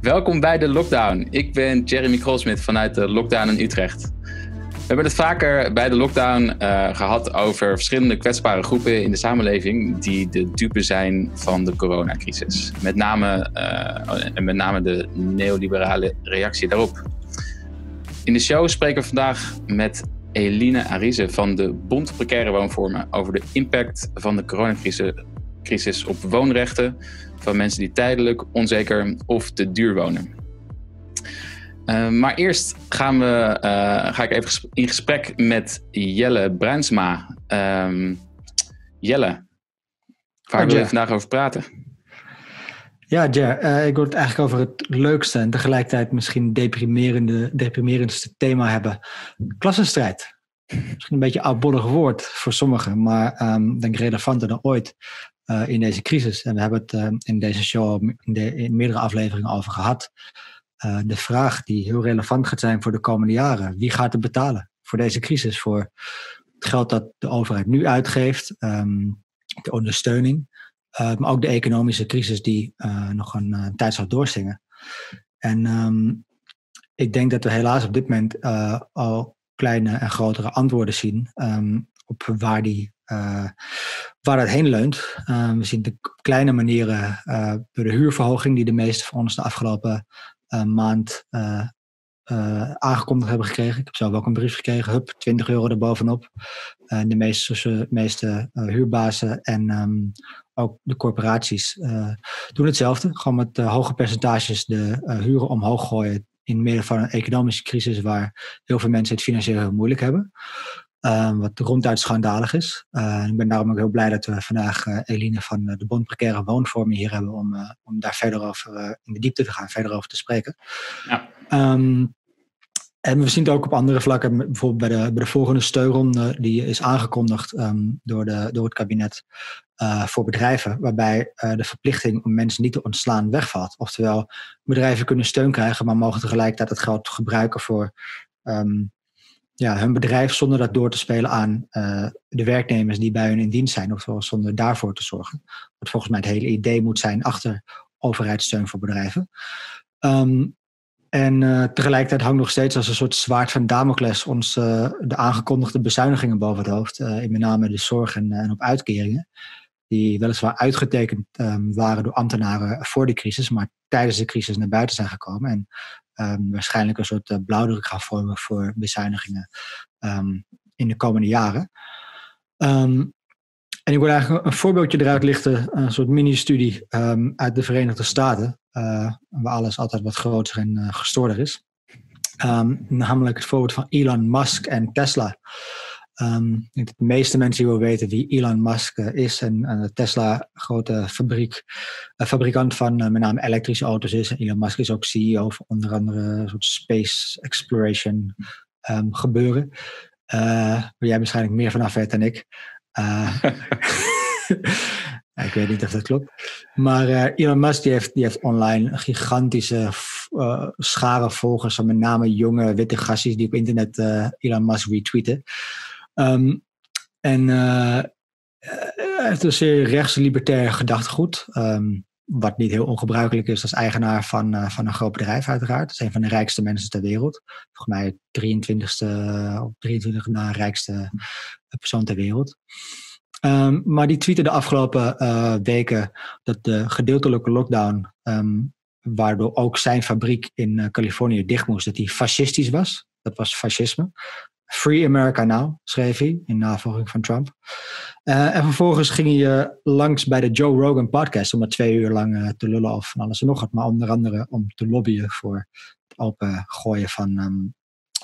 Welkom bij de Lockdown. Ik ben Jeremy Krolsmit vanuit de Lockdown in Utrecht. We hebben het vaker bij de lockdown uh, gehad over verschillende kwetsbare groepen in de samenleving die de dupe zijn van de coronacrisis. Met name, uh, en met name de neoliberale reactie daarop. In de show spreken we vandaag met Eline Arise van de Bond Precaire Woonvormen over de impact van de coronacrisis op woonrechten van mensen die tijdelijk, onzeker of te duur wonen. Uh, maar eerst gaan we, uh, ga ik even in gesprek met Jelle Bruinsma. Um, Jelle, waar wil je vandaag over praten? Ja, Jer, uh, ik wil het eigenlijk over het leukste en tegelijkertijd misschien deprimerende, deprimerendste thema hebben. Klassenstrijd. Misschien een beetje oudbollig woord voor sommigen, maar um, denk relevanter dan ooit uh, in deze crisis. En we hebben het uh, in deze show in, de, in meerdere afleveringen over gehad. Uh, de vraag die heel relevant gaat zijn voor de komende jaren. Wie gaat het betalen voor deze crisis? Voor het geld dat de overheid nu uitgeeft, um, de ondersteuning, maar ook de economische crisis die nog een tijd zal doorzingen. En um, ik denk dat we helaas op dit moment al kleine en grotere antwoorden zien um, op waar die waar dat heen leunt. Uh, we zien de kleine manieren uh, de huurverhoging die de meeste van ons de afgelopen maand aangekondigd hebben gekregen. Ik heb zelf ook een brief gekregen, hup, 20 euro erbovenop. de meeste, meeste huurbazen en um, ook de corporaties doen hetzelfde. Gewoon met hoge percentages de huren omhoog gooien in midden van een economische crisis waar heel veel mensen het financieel heel moeilijk hebben. Um, wat ronduit schandalig is. Uh, ik ben daarom ook heel blij dat we vandaag uh, Eline van uh, de Bond Precaire Woonvormen hier hebben om, om daar verder over in de diepte te gaan, verder over te spreken. Ja. Um, en we zien het ook op andere vlakken, bijvoorbeeld bij de, bij de volgende steunronde, die is aangekondigd um, door, de, door het kabinet voor bedrijven, waarbij de verplichting om mensen niet te ontslaan wegvalt. Oftewel, bedrijven kunnen steun krijgen, maar mogen tegelijkertijd het geld gebruiken voor ja, hun bedrijf zonder dat door te spelen aan uh, de werknemers die bij hun in dienst zijn, of zonder daarvoor te zorgen. Wat volgens mij het hele idee moet zijn achter overheidssteun voor bedrijven. Um, en uh, tegelijkertijd hangt nog steeds als een soort zwaard van Damocles ons uh, de aangekondigde bezuinigingen boven het hoofd, in met name de zorg en, en op uitkeringen die weliswaar uitgetekend um, waren door ambtenaren voor de crisis, maar tijdens de crisis naar buiten zijn gekomen. En um, waarschijnlijk een soort uh, blauwdruk gaan vormen voor bezuinigingen um, in de komende jaren. Um, en ik wil eigenlijk een voorbeeldje eruit lichten, een soort mini-studie uit de Verenigde Staten, uh, waar alles altijd wat groter en uh, gestoorder is. namelijk het voorbeeld van Elon Musk en Tesla. Dat de meeste mensen wel weten wie Elon Musk uh, is en uh, Tesla, grote fabriek, uh, fabrikant van met name elektrische auto's is. En Elon Musk is ook CEO van onder andere een soort space exploration um, gebeuren. waar jij waarschijnlijk meer vanaf weet dan ik. ik weet niet of dat klopt. Maar Elon Musk die heeft, die heeft online een gigantische schare volgers van met name jonge witte gastjes die op internet Elon Musk retweeten. Um, en uh, hij heeft een zeer rechts-libertair gedachtegoed. Um, wat niet heel ongebruikelijk is als eigenaar van, uh, van een groot bedrijf, uiteraard. Dat is een van de rijkste mensen ter wereld. Volgens mij het 23ste of 23 na rijkste persoon ter wereld. Um, maar die tweette de afgelopen weken dat de gedeeltelijke lockdown, um, waardoor ook zijn fabriek in Californië dicht moest, dat die fascistisch was. Dat was fascisme. Free America Now, schreef hij in navolging van Trump. Uh, en vervolgens ging hij uh, langs bij de Joe Rogan podcast om er twee uur lang uh, te lullen over van alles en nog wat. Maar onder andere om te lobbyen voor het open gooien van, um,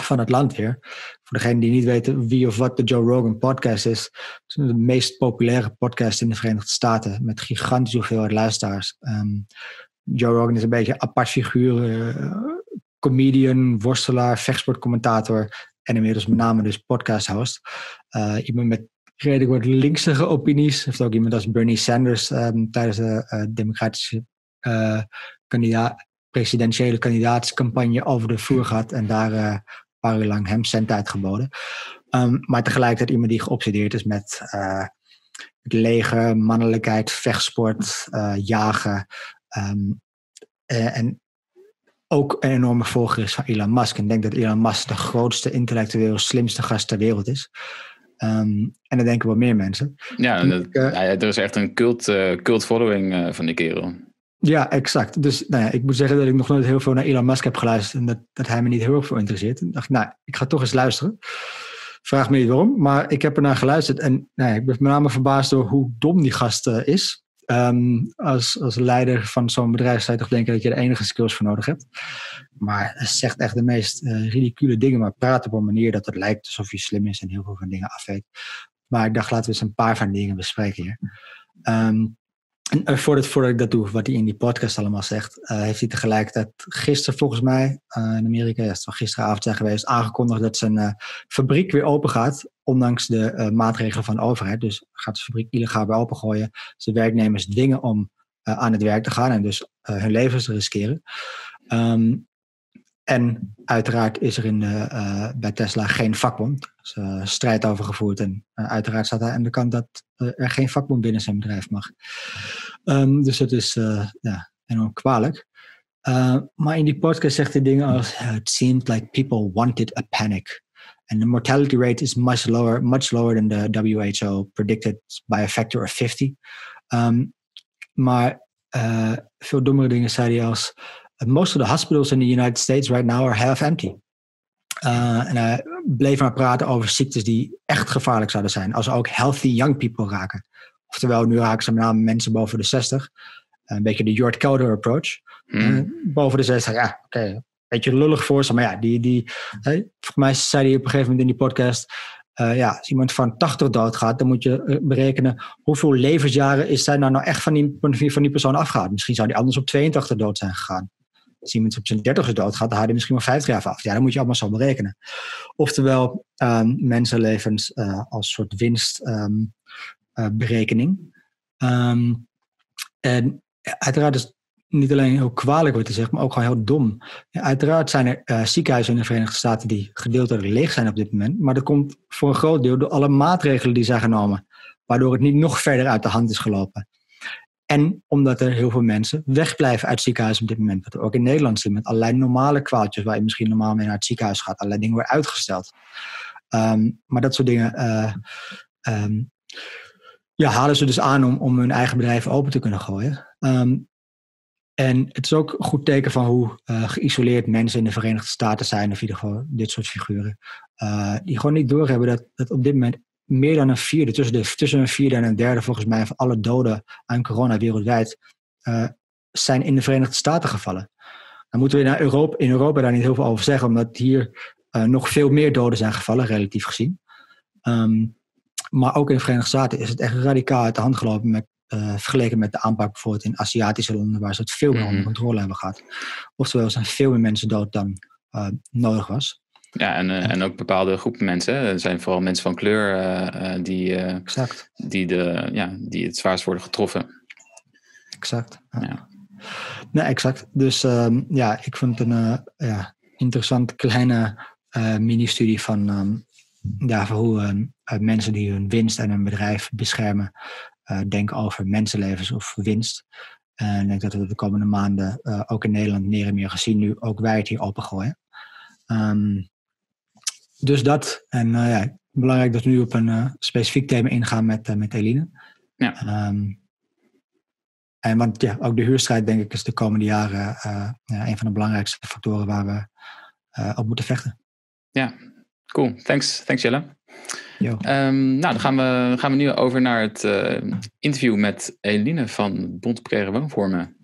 van het land weer. Voor degenen die niet weten wie of wat de Joe Rogan podcast is. Het is de meest populaire podcast in de Verenigde Staten met gigantische hoeveelheid luisteraars. Um, Joe Rogan is een beetje een apart figuur comedian, worstelaar, vechtsportcommentator en inmiddels met name dus podcast host. Uh, iemand met redelijk wat linksige opinies. Heeft ook iemand als Bernie Sanders um, tijdens de uh, democratische kandidaat, presidentiële kandidaatscampagne over de vloer gehad. En daar een paar uur lang hem cent uitgeboden. Um, maar tegelijkertijd iemand die geobsedeerd is met leger, mannelijkheid, vechtsport, jagen. Ehm, en ook een enorme volger is van Elon Musk. En ik denk dat Elon Musk de grootste, intellectueel, slimste gast ter wereld is. Ehm, en dat denken wel meer mensen. Ja, dat, ja, er is echt een cult, cult following van die kerel. Ja, exact. Dus nou ja, ik moet zeggen dat ik nog nooit heel veel naar Elon Musk heb geluisterd en dat, dat hij me niet heel erg voor interesseert. En dacht, nou, ik ga toch eens luisteren. Vraag me niet waarom, maar ik heb er naar geluisterd en nou ja, ik ben met name verbaasd door hoe dom die gast is. Um, als, als leider van zo'n bedrijf zou je toch denken dat je er enige skills voor nodig hebt. Maar zegt echt de meest uh, ridicule dingen, maar praat op een manier dat het lijkt alsof hij slim is en heel veel van dingen afweet. Maar ik dacht, laten we eens een paar van dingen bespreken hier. Um, en eh, voordat, ik dat doe, wat hij in die podcast allemaal zegt, uh, heeft hij tegelijkertijd gisteren volgens mij, uh, in Amerika, ja, het gisteravond zijn geweest, aangekondigd dat zijn fabriek weer open gaat, ondanks de maatregelen van de overheid. Dus gaat de fabriek illegaal weer opengooien, zijn werknemers dwingen om aan het werk te gaan en dus hun levens te riskeren. Um, en uiteraard is er in de, uh, bij Tesla geen vakbond. Is uh, strijd over gevoerd. En uiteraard staat hij aan de kant dat er geen vakbond binnen zijn bedrijf mag. Um, dus dat is ja, enorm kwalijk. maar in die podcast zegt hij dingen als: It seemed like people wanted a panic. And the mortality rate is much lower, much lower than the WHO predicted by a factor of 50. Um, maar veel dommere dingen zei hij als most of the hospitals in the United States right now are half empty. Uh, en hij bleef maar praten over ziektes die echt gevaarlijk zouden zijn. Als ook healthy young people raken. Oftewel, nu raken ze met name mensen boven de 60. Een beetje de Jort Kelder approach. Hmm. Uh, boven de 60, ja, oké. Okay. Beetje lullig voor ze, maar ja, die, die, hey, volgens mij zei hij op een gegeven moment in die podcast. Uh, ja, als iemand van 80 doodgaat, dan moet je berekenen hoeveel levensjaren is zij nou, nou echt van die, van die persoon afgehaald. Misschien zou die anders op 82 dood zijn gegaan als iemand op zijn dertigste doodgaat, dan haal je misschien wel 50 jaar af. Ja, dan moet je allemaal zo berekenen. Oftewel, um, mensenlevens uh, als soort winstberekening. Um, um, en uiteraard is niet alleen heel kwalijk wordt te zeggen, maar ook gewoon heel dom. Ja, uiteraard zijn er uh, ziekenhuizen in de Verenigde Staten die gedeeltelijk leeg zijn op dit moment. Maar dat komt voor een groot deel door alle maatregelen die zijn genomen. Waardoor het niet nog verder uit de hand is gelopen. En omdat er heel veel mensen wegblijven uit ziekenhuizen op dit moment. Wat we ook in Nederland zien met allerlei normale kwaaltjes waar je misschien normaal mee naar het ziekenhuis gaat. Allerlei dingen worden uitgesteld. Um, maar dat soort dingen uh, um, ja, halen ze dus aan om, om hun eigen bedrijf open te kunnen gooien. Um, en het is ook een goed teken van hoe uh, geïsoleerd mensen in de Verenigde Staten zijn, of in ieder geval dit soort figuren. Uh, die gewoon niet doorhebben dat, dat op dit moment meer dan een vierde, tussen, de, tussen een vierde en een derde volgens mij van alle doden aan corona wereldwijd uh, zijn in de Verenigde Staten gevallen. Dan moeten we naar Europa, in Europa daar niet heel veel over zeggen, omdat hier uh, nog veel meer doden zijn gevallen, relatief gezien. Um, maar ook in de Verenigde Staten is het echt radicaal uit de hand gelopen met, uh, vergeleken met de aanpak bijvoorbeeld in Aziatische landen, waar ze het veel meer onder mhm. controle hebben gehad. Oftewel, er zijn veel meer mensen dood dan nodig was. Ja, en, uh, en ook bepaalde groepen mensen. Er zijn vooral mensen van kleur uh, die, exact. die, de, ja, die het zwaarst worden getroffen. Exact. Ja. Nee, exact. Dus um, ja, ik vond het een ja, interessante kleine mini-studie van, um, ja, hoe ehm, mensen die hun winst en hun bedrijf beschermen, denken over mensenlevens of winst. En ik denk dat we de komende maanden ook in Nederland meer en meer gezien, nu ook wij het hier opengooien. Um, dus dat. En uh, ja, belangrijk dat we nu op een uh, specifiek thema ingaan met, uh, met Eline. Ja. Um, en want ja, ook de huurstrijd denk ik is de komende jaren ja, een van de belangrijkste factoren waar we op moeten vechten. Ja, cool. Thanks, thanks Jelle. Um, nou, dan gaan we, gaan we nu over naar het interview met Eline van Bond op Woonvormen.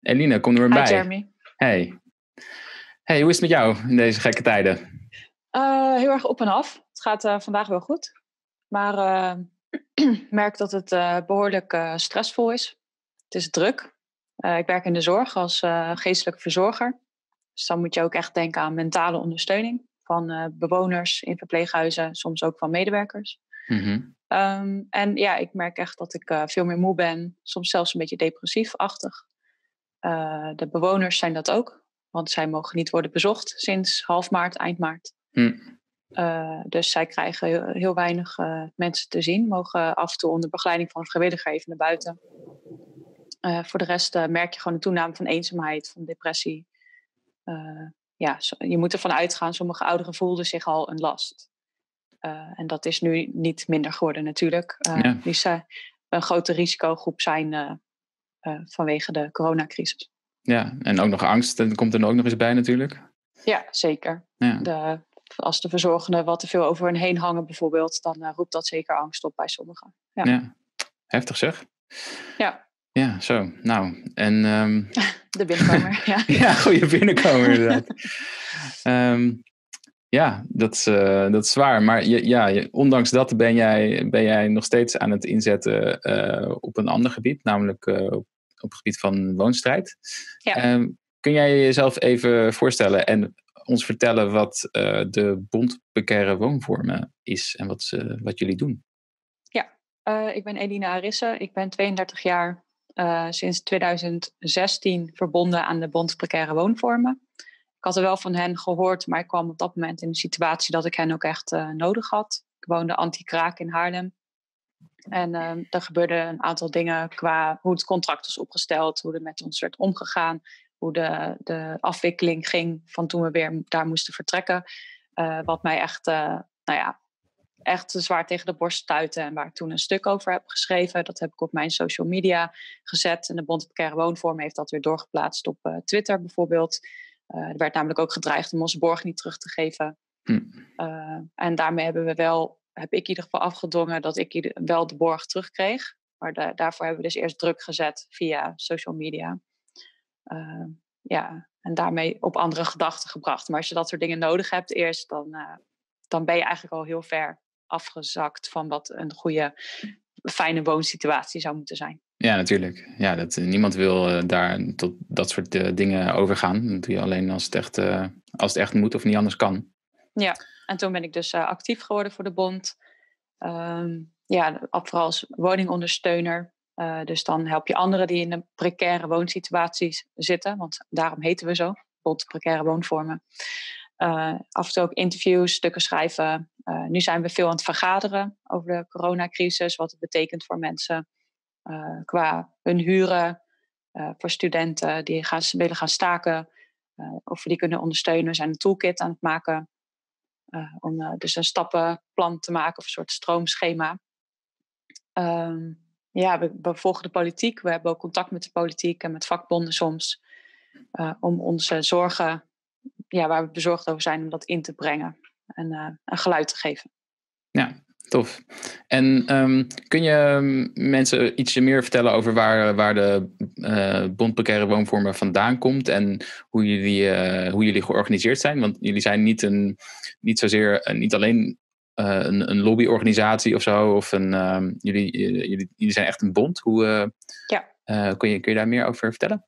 Eline, kom er weer bij. Hi Jeremy. Hey. Hey, hoe is het met jou in deze gekke tijden? Uh, heel erg op en af. Het gaat uh, vandaag wel goed. Maar ik uh, merk dat het behoorlijk stressvol is. Het is druk. ik werk in de zorg als geestelijk verzorger. Dus dan moet je ook echt denken aan mentale ondersteuning van bewoners in verpleeghuizen, soms ook van medewerkers. Mm -hmm. um, en ja, ik merk echt dat ik veel meer moe ben, soms zelfs een beetje depressief-achtig. de bewoners zijn dat ook, want zij mogen niet worden bezocht sinds half maart, eind maart. Hm. dus zij krijgen heel, heel weinig mensen te zien, mogen af en toe onder begeleiding van een vrijwilliger even naar buiten. voor de rest merk je gewoon een toename van eenzaamheid, van depressie. ja, je moet ervan uitgaan, sommige ouderen voelden zich al een last. en dat is nu niet minder geworden natuurlijk. Ja. Die zijn een grote risicogroep zijn vanwege de coronacrisis. Ja, en ook nog angst, dat komt er ook nog eens bij natuurlijk. Ja, zeker. Ja. De, als de verzorgenden wat te veel over hen heen hangen bijvoorbeeld, dan uh, roept dat zeker angst op bij sommigen. Ja, ja. heftig zeg. Ja. Ja, zo. Nou, en... Um... De binnenkomer, ja. ja, goede binnenkomer inderdaad. um, ja, dat is, uh, dat is zwaar. Maar je, ja, ondanks dat ben jij, ben jij nog steeds aan het inzetten uh, op een ander gebied, namelijk op op het gebied van woonstrijd. Ja. Ehm, kun jij jezelf even voorstellen en ons vertellen wat uh, de Bond Precaire Woonvormen is en wat, ze, wat jullie doen? Ja, uh, ik ben Elina Arisse. Ik ben 32 jaar uh, sinds 2016 verbonden aan de Bond Precaire Woonvormen. Ik had er wel van hen gehoord, maar ik kwam op dat moment in een situatie dat ik hen ook echt nodig had. Ik woonde anti-kraak in Haarlem. En uh, er gebeurden een aantal dingen qua hoe het contract was opgesteld, hoe er met ons werd omgegaan, hoe de, de afwikkeling ging van toen we weer daar moesten vertrekken. Uh, wat mij echt, uh, nou ja, echt zwaar tegen de borst stuitte en waar ik toen een stuk over heb geschreven. Dat heb ik op mijn social media gezet. En de Bond Precaire Woonvorm heeft dat weer doorgeplaatst op uh, Twitter bijvoorbeeld. er werd namelijk ook gedreigd om onze borg niet terug te geven. Hm. en daarmee hebben we wel heb ik in ieder geval afgedwongen dat ik wel de borg terugkreeg. Maar daarvoor hebben we dus eerst druk gezet via social media. Uh, ja, en daarmee op andere gedachten gebracht. Maar als je dat soort dingen nodig hebt eerst, dan, uh, dan ben je eigenlijk al heel ver afgezakt van wat een goede, fijne woonsituatie zou moeten zijn. Ja, natuurlijk. Ja, dat, niemand wil uh, daar tot dat soort dingen overgaan. Dat doe je alleen als het, echt, als het echt moet of niet anders kan. Ja. En toen ben ik dus actief geworden voor de bond. Um, ja, vooral als woningondersteuner. Uh, dus dan help je anderen die in een precaire woonsituaties zitten. Want daarom heten we zo, bond precaire woonvormen. Uh, af en toe ook interviews, stukken schrijven. nu zijn we veel aan het vergaderen over de coronacrisis. Wat het betekent voor mensen qua hun huren. voor studenten die gaan, willen gaan staken. of we die kunnen ondersteunen. We zijn een toolkit aan het maken om dus een stappenplan te maken of een soort stroomschema. Um, ja, we, volgen de politiek. We hebben ook contact met de politiek en met vakbonden soms. Uh, om onze zorgen, ja, waar we bezorgd over zijn, om dat in te brengen en een geluid te geven. Ja, Tof. En um, kun je mensen ietsje meer vertellen over waar, waar de uh, Bond Precaire Woonvormen vandaan komt en hoe jullie, hoe jullie georganiseerd zijn? Want jullie zijn niet, een, niet zozeer, niet alleen een, een lobbyorganisatie of zo, of een, um, jullie, jullie, jullie zijn echt een bond. Hoe, ja. kun, je, kun je daar meer over vertellen?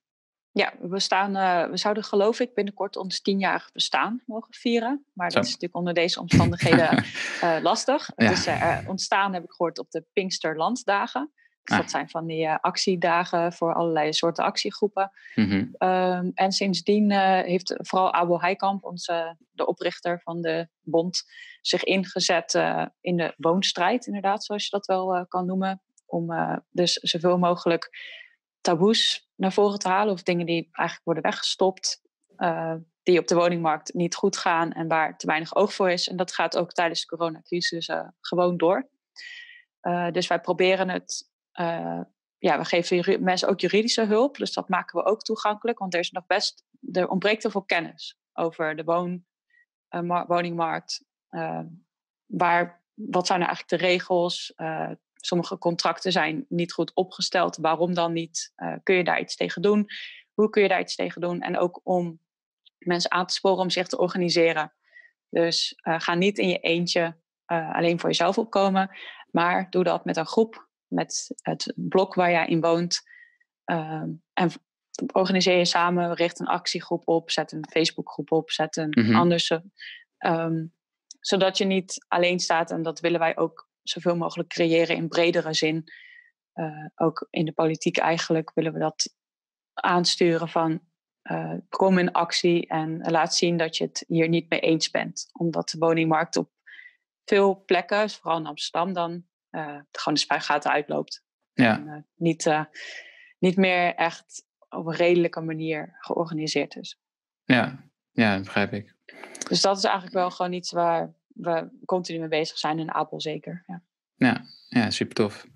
Ja, we, staan, uh, we zouden geloof ik binnenkort ons tienjarig bestaan mogen vieren. Maar dat is natuurlijk onder deze omstandigheden uh, lastig. Ja. Het is uh, ontstaan, heb ik gehoord, op de Pinksterlanddagen. Dus ah. dat zijn van die actiedagen voor allerlei soorten actiegroepen. Mm -hmm. um, en sindsdien heeft vooral Abu Heikamp, onze, de oprichter van de bond, zich ingezet in de woonstrijd, inderdaad, zoals je dat wel kan noemen. Om dus zoveel mogelijk taboes naar voren te halen of dingen die eigenlijk worden weggestopt, die op de woningmarkt niet goed gaan en waar te weinig oog voor is. En dat gaat ook tijdens de coronacrisis gewoon door. Dus wij proberen het, ja, we geven mensen ook juridische hulp, dus dat maken we ook toegankelijk, want er is nog best, er ontbreekt heel veel kennis over de woon, woningmarkt. waar, wat zijn nou eigenlijk de regels? sommige contracten zijn niet goed opgesteld. Waarom dan niet? Kun je daar iets tegen doen? Hoe kun je daar iets tegen doen? En ook om mensen aan te sporen om zich te organiseren. Dus ga niet in je eentje alleen voor jezelf opkomen, maar doe dat met een groep, met het blok waar jij in woont. Ehm, en organiseer je samen, richt een actiegroep op, zet een Facebookgroep op, zet een mm -hmm. andere. Um, zodat je niet alleen staat en dat willen wij ook zoveel mogelijk creëren in bredere zin. Uh, ook in de politiek eigenlijk willen we dat aansturen van uh, kom in actie en laat zien dat je het hier niet mee eens bent. Omdat de woningmarkt op veel plekken, vooral in Amsterdam, dan gewoon de spuigaten uitloopt. Ja. En, niet, niet meer echt op een redelijke manier georganiseerd is. Ja, ja, dat begrijp ik. Dus dat is eigenlijk wel gewoon iets waar we continu mee bezig zijn in Apel zeker. Ja, ja, ja super tof.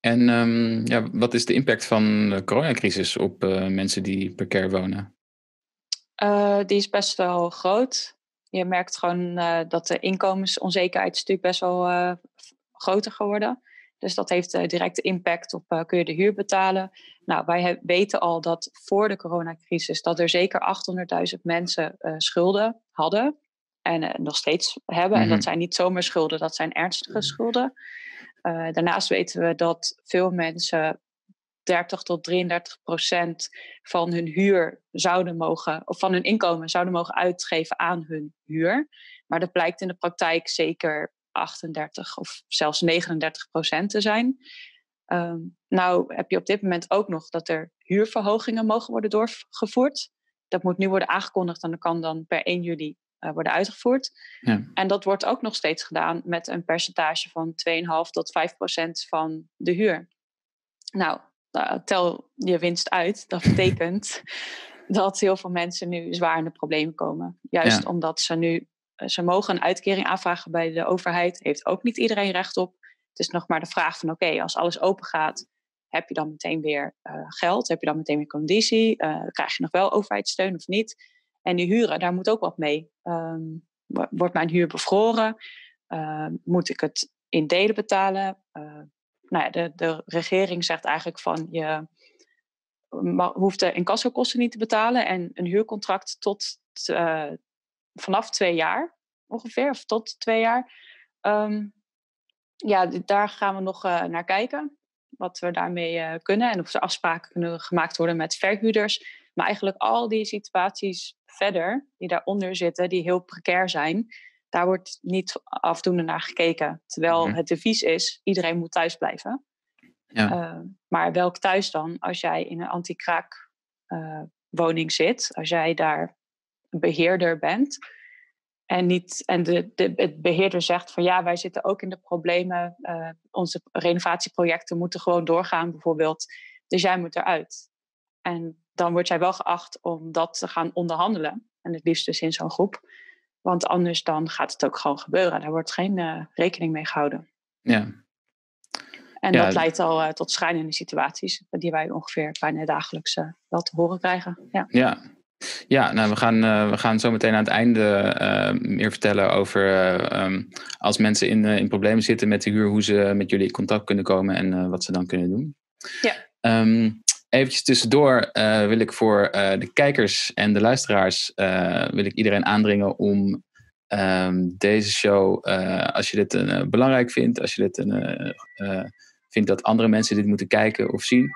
En um, ja, wat is de impact van de coronacrisis op uh, mensen die precair wonen? Uh, die is best wel groot. Je merkt gewoon uh, dat de inkomensonzekerheid is natuurlijk best wel groter geworden. Dus dat heeft directe impact op kun je de huur betalen. Nou, wij weten al dat voor de coronacrisis dat er zeker 800.000 mensen schulden hadden en nog steeds hebben. En dat zijn niet zomaar schulden, dat zijn ernstige schulden. Uh, daarnaast weten we dat veel mensen 30 tot 33 procent van hun huur zouden mogen, of van hun inkomen zouden mogen uitgeven aan hun huur. Maar dat blijkt in de praktijk zeker 38 of zelfs 39 procent te zijn. Um, nou heb je op dit moment ook nog dat er huurverhogingen mogen worden doorgevoerd. Dat moet nu worden aangekondigd en dat kan dan per 1 juli uh, worden uitgevoerd. Ja. En dat wordt ook nog steeds gedaan met een percentage van 2,5 tot 5 procent van de huur. Nou, uh, tel je winst uit. Dat betekent dat heel veel mensen nu zwaar in de problemen komen. Juist ja. omdat ze nu, ze mogen een uitkering aanvragen bij de overheid. Heeft ook niet iedereen recht op. Het is nog maar de vraag van oké, als alles open gaat, heb je dan meteen weer uh, geld? Heb je dan meteen weer conditie? Uh, krijg je nog wel overheidssteun of niet? En die huren, daar moet ook wat mee. Um, wordt mijn huur bevroren? Uh, moet ik het in delen betalen? Uh, nou ja, de, de regering zegt eigenlijk van je hoeft de incassokosten niet te betalen en een huurcontract tot vanaf twee jaar ongeveer, of tot twee jaar. Um, ja, daar gaan we nog naar kijken. Wat we daarmee kunnen en of er afspraken kunnen gemaakt worden met verhuurders. Maar eigenlijk al die situaties verder, die daaronder zitten, die heel precair zijn, daar wordt niet afdoende naar gekeken. Terwijl mhm. het devies is, iedereen moet thuis blijven. Ja. Uh, maar welk thuis dan? Als jij in een anti-kraak uh, woning zit, als jij daar beheerder bent, en, niet, en de, de, het beheerder zegt van ja, wij zitten ook in de problemen. Uh, onze renovatieprojecten moeten gewoon doorgaan, bijvoorbeeld. Dus jij moet eruit. En dan word jij wel geacht om dat te gaan onderhandelen. En het liefst dus in zo'n groep. Want anders dan gaat het ook gewoon gebeuren. Daar wordt geen uh, rekening mee gehouden. Ja. En ja. dat leidt al uh, tot schrijnende situaties. Die wij ongeveer bijna dagelijks wel te horen krijgen. Ja, ja. Ja nou, we, gaan, we gaan zo meteen aan het einde meer vertellen over um, als mensen in, in problemen zitten met de huur, hoe ze met jullie in contact kunnen komen en wat ze dan kunnen doen. Ja. Um, Eventjes tussendoor uh, wil ik voor uh, de kijkers en de luisteraars uh, wil ik iedereen aandringen om um, deze show, als je dit belangrijk vindt, als je dit een, vindt dat andere mensen dit moeten kijken of zien,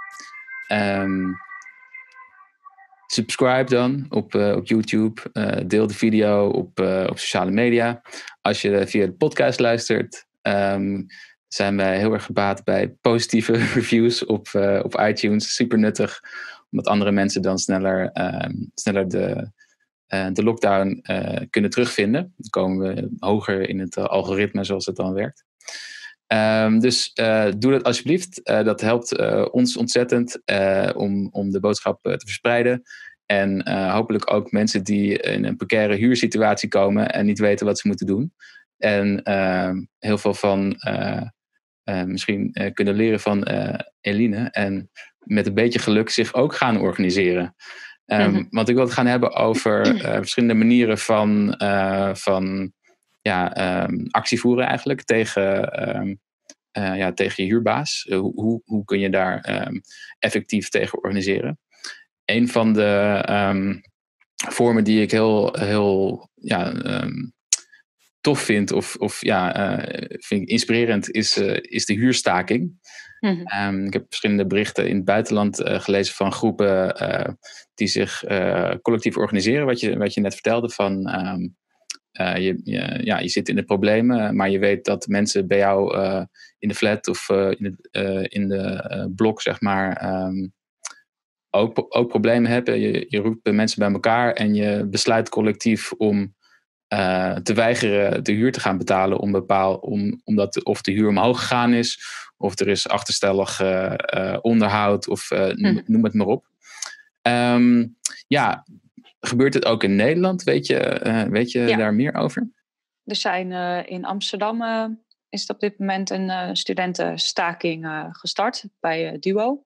subscribe dan op, op YouTube, deel de video op, op sociale media. Als je via de podcast luistert, um, zijn wij heel erg gebaat bij positieve reviews op, op iTunes. Super nuttig, omdat andere mensen dan sneller, uh, sneller de, de lockdown eh, kunnen terugvinden. Dan komen we hoger in het algoritme zoals het dan werkt. Um, dus doe dat alsjeblieft. dat helpt ons ontzettend om, om de boodschap te verspreiden. En hopelijk ook mensen die in een precaire huursituatie komen en niet weten wat ze moeten doen. En ehm, heel veel van misschien kunnen leren van Eline. En met een beetje geluk zich ook gaan organiseren. Um, mm-hmm. Want ik wil het gaan hebben over verschillende manieren van, van ja, um, actie voeren eigenlijk tegen, um, ja, tegen je huurbaas. hoe, hoe kun je daar effectief tegen organiseren? Een van de vormen die ik heel, heel ja, tof vind of, of ja, uh, vind ik inspirerend is, is de huurstaking. Mm -hmm. ik heb verschillende berichten in het buitenland gelezen van groepen die zich collectief organiseren. Wat je, wat je net vertelde van um, je, je, ja, je zit in de problemen, maar je weet dat mensen bij jou in de flat of in, de, in de blok, zeg maar, um, ook, ook problemen hebben. Je, je roept mensen bij elkaar en je besluit collectief om te weigeren de huur te gaan betalen om bepaal, om, omdat of de huur omhoog gegaan is, of er is achterstallig onderhoud, of hm. noem het maar op. Ehm, ja, gebeurt het ook in Nederland? Weet je, weet je daar meer over? Er zijn in Amsterdam is het op dit moment een studentenstaking gestart bij Duo.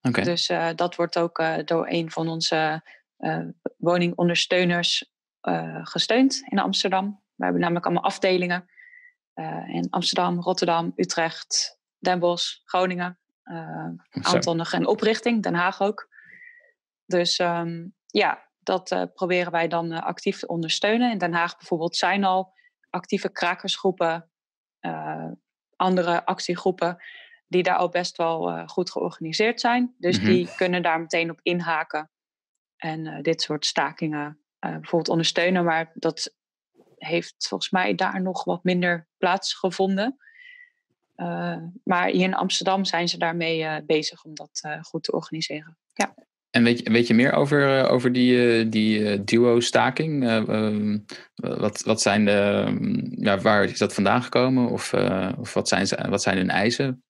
Okay. Dus dat wordt ook door een van onze woningondersteuners gesteund in Amsterdam. We hebben namelijk allemaal afdelingen in Amsterdam, Rotterdam, Utrecht, Den Bosch, Groningen. Een aantal nog in oprichting, Den Haag ook. Dus ehm, ja, dat proberen wij dan actief te ondersteunen. In Den Haag bijvoorbeeld zijn al actieve krakersgroepen, andere actiegroepen die daar al best wel uh, goed georganiseerd zijn. Dus mm -hmm. die kunnen daar meteen op inhaken en uh, dit soort stakingen uh, bijvoorbeeld ondersteunen. Maar dat heeft volgens mij daar nog wat minder plaatsgevonden. maar hier in Amsterdam zijn ze daarmee bezig om dat goed te organiseren. Ja. En weet je, weet je meer over, over die, die duo-staking? Uh, wat, wat zijn de, ja, waar is dat vandaan gekomen? Of, of wat, zijn ze, wat zijn hun eisen?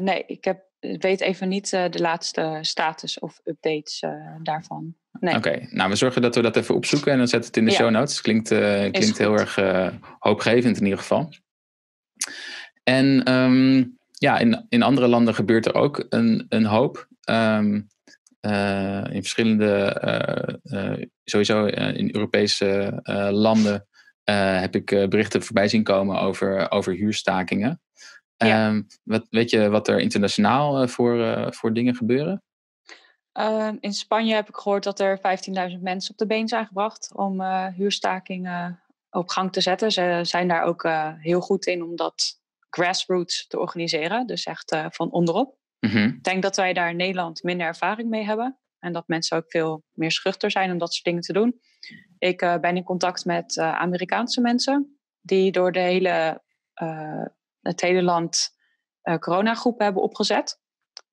Nee, ik heb, weet even niet uh, de laatste status of updates uh, daarvan. Nee. Oké, okay. nou we zorgen dat we dat even opzoeken en dan zetten het in de ja. show notes. Klinkt, klinkt heel erg hoopgevend in ieder geval. En um, ja, in, in andere landen gebeurt er ook een, een hoop. Um, in verschillende, sowieso in Europese landen heb ik berichten voorbij zien komen over, over huurstakingen. Ja. Um, wat, weet je wat er internationaal voor, voor dingen gebeuren? Uh, in Spanje heb ik gehoord dat er 15.000 mensen op de been zijn gebracht om huurstakingen op gang te zetten. Ze zijn daar ook heel goed in om dat grassroots te organiseren, dus echt van onderop. -hmm. Ik denk dat wij daar in Nederland minder ervaring mee hebben en dat mensen ook veel meer schuchter zijn om dat soort dingen te doen. Ik ben in contact met Amerikaanse mensen die door de hele het hele land uh, coronagroepen hebben opgezet.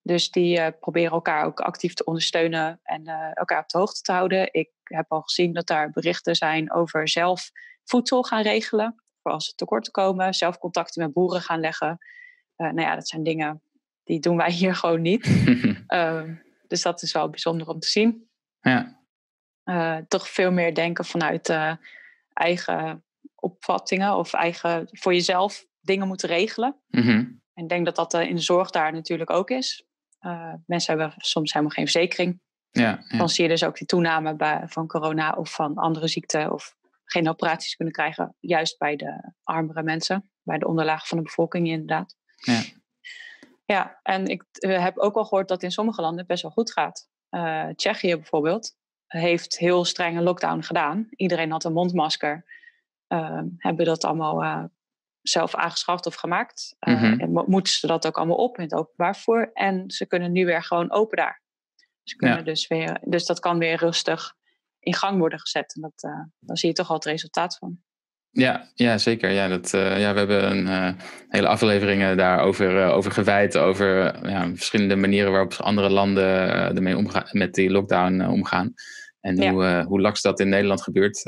Dus die uh, proberen elkaar ook actief te ondersteunen en uh, elkaar op de hoogte te houden. Ik heb al gezien dat daar berichten zijn over zelf voedsel gaan regelen. Voor als er tekorten komen, zelf contacten met boeren gaan leggen. nou ja, dat zijn dingen die doen wij hier gewoon niet. Ehm, dus dat is wel bijzonder om te zien. Ja. toch veel meer denken vanuit eigen opvattingen of eigen voor jezelf dingen moeten regelen. Mm -hmm. En ik denk dat dat in de zorg daar natuurlijk ook is. Mensen hebben soms helemaal geen verzekering. Ja, ja. Dan zie je dus ook die toename bij, van corona of van andere ziekten of geen operaties kunnen krijgen, juist bij de armere mensen, bij de onderlaag van de bevolking inderdaad. Ja, ja en ik uh, heb ook al gehoord dat in sommige landen het best wel goed gaat. Uh, Tsjechië bijvoorbeeld heeft heel strenge lockdown gedaan. Iedereen had een mondmasker. hebben dat allemaal zelf aangeschaft of gemaakt. Mm -hmm. uh, en moeten ze dat ook allemaal op in het openbaar voor. En ze kunnen nu weer gewoon open daar. Ze kunnen ja. dus, weer, dus dat kan weer rustig in gang worden gezet. En dat, dan zie je toch al het resultaat van. Ja, ja zeker. Ja, dat, uh, ja, we hebben een uh, hele afleveringen daarover uh, over gewijd. Over ja, verschillende manieren waarop andere landen ermee omgaan, met die lockdown omgaan. En ja. hoe, hoe laks dat in Nederland gebeurt.